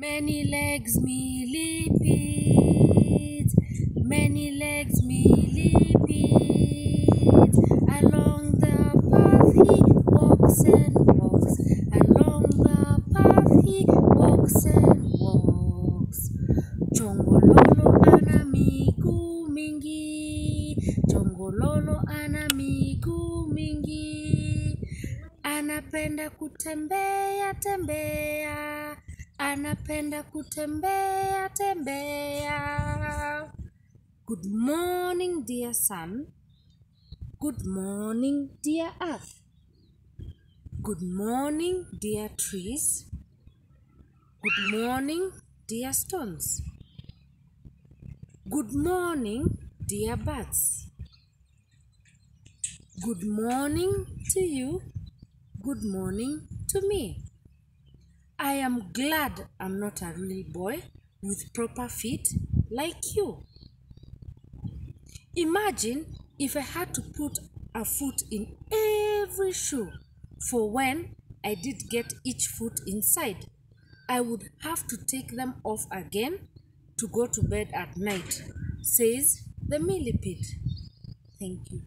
Many legs millipedes, many legs millipedes. Along the path he walks and walks, along the path he walks and walks. Chongololo ana miguu mingi, chongololo ana miguu mingi, anapenda kutembea tembea, anapenda kutembea tembea. Good morning, dear sun. Good morning, dear earth. Good morning, dear trees. Good morning, dear stones. Good morning, dear birds. Good morning to you. Good morning to me. I am glad I'm not a really boy with proper feet like you. Imagine if I had to put a foot in every shoe for when I did get each foot inside. I would have to take them off again to go to bed at night, says the millipede. Thank you.